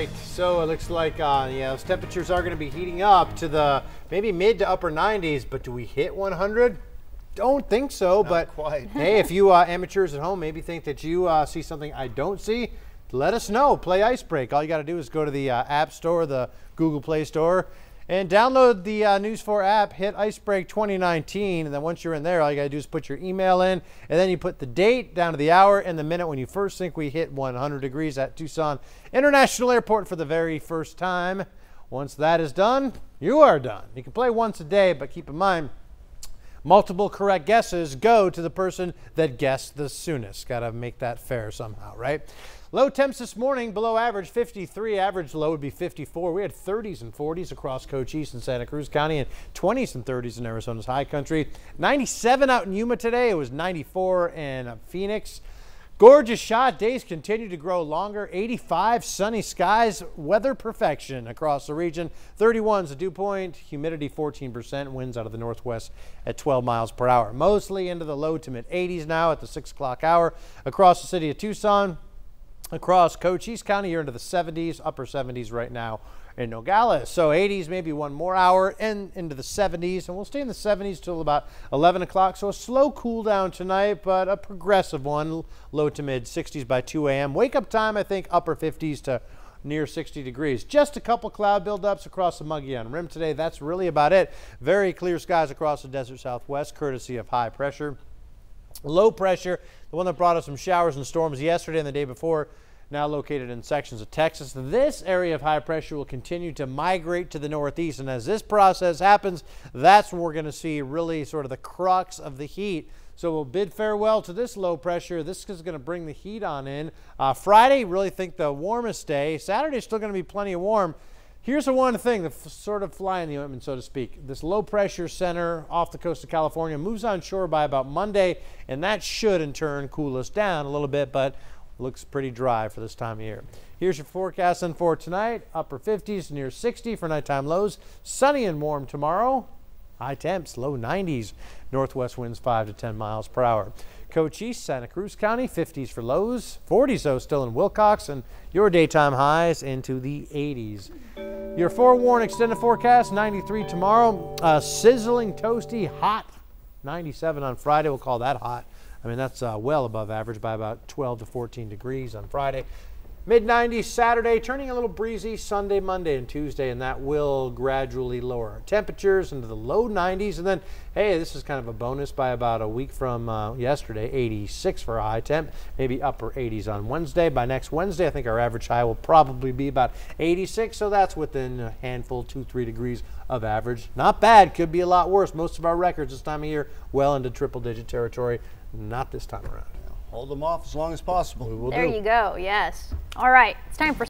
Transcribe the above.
Right, so it looks like uh, yeah, those temperatures are going to be heating up to the maybe mid to upper 90s, but do we hit 100? Don't think so, Not but quite. hey, if you uh, amateurs at home maybe think that you uh, see something I don't see, let us know. Play Ice Break. All you got to do is go to the uh, App Store, the Google Play Store, and download the uh, News 4 app, hit Icebreak 2019, and then once you're in there, all you got to do is put your email in, and then you put the date down to the hour and the minute when you first think we hit 100 degrees at Tucson International Airport for the very first time. Once that is done, you are done. You can play once a day, but keep in mind, multiple correct guesses go to the person that guessed the soonest. Got to make that fair somehow, right? Low temps this morning, below average 53. Average low would be 54. We had 30s and 40s across Cochise and Santa Cruz County and 20s and 30s in Arizona's high country. 97 out in Yuma today. It was 94 in Phoenix. Gorgeous shot. Days continue to grow longer. 85 sunny skies, weather perfection across the region. 31 is the dew point, humidity 14%, winds out of the northwest at 12 miles per hour. Mostly into the low to mid 80s now at the 6 o'clock hour across the city of Tucson. Across Cochise County, you're into the 70s, upper 70s right now in Nogales. So 80s, maybe one more hour, and into the 70s, and we'll stay in the 70s till about 11 o'clock. So a slow cool down tonight, but a progressive one, low to mid 60s by 2 a.m. Wake up time, I think upper 50s to near 60 degrees. Just a couple cloud buildups across the Mogollon Rim today. That's really about it. Very clear skies across the desert southwest, courtesy of high pressure. Low pressure, the one that brought us some showers and storms yesterday and the day before, now located in sections of Texas. This area of high pressure will continue to migrate to the northeast. And as this process happens, that's when we're going to see really sort of the crux of the heat. So we'll bid farewell to this low pressure. This is going to bring the heat on in. Uh, Friday, really think the warmest day. Saturday is still going to be plenty of warm. Here's the one thing, the sort of fly in the ointment, so to speak. This low pressure center off the coast of California moves on shore by about Monday, and that should in turn cool us down a little bit, but looks pretty dry for this time of year. Here's your forecast and for tonight. Upper 50s near 60 for nighttime lows. Sunny and warm tomorrow. High temps, low 90s. Northwest winds 5 to 10 miles per hour. Cochise, Santa Cruz County, 50s for lows. 40s though still in Willcox, and your daytime highs into the 80s. Your forewarned extended forecast 93 tomorrow. Uh, sizzling, toasty, hot. 97 on Friday. We'll call that hot. I mean, that's uh, well above average by about 12 to 14 degrees on Friday. Mid 90s Saturday, turning a little breezy Sunday, Monday, and Tuesday, and that will gradually lower temperatures into the low 90s. And then, hey, this is kind of a bonus by about a week from uh, yesterday, 86 for a high temp, maybe upper 80s on Wednesday. By next Wednesday, I think our average high will probably be about 86, so that's within a handful, two, three degrees of average. Not bad, could be a lot worse. Most of our records this time of year well into triple digit territory. Not this time around. Hold them off as long as possible. There do. you go. Yes. All right. It's time for